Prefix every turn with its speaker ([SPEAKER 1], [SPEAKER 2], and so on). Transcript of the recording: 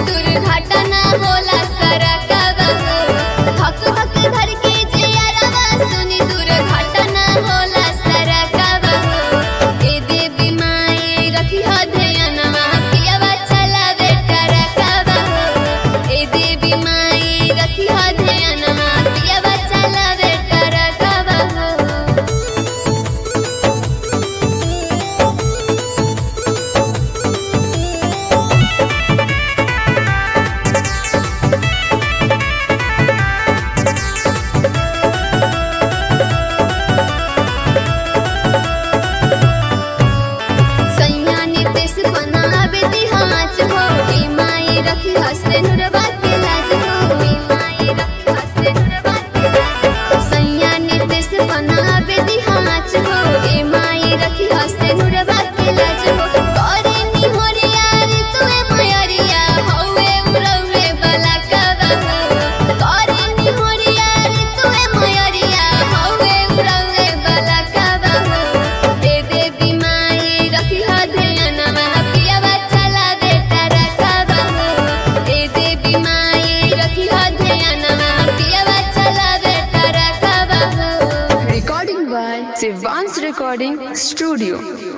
[SPEAKER 1] दुर्घटना Recording Studio.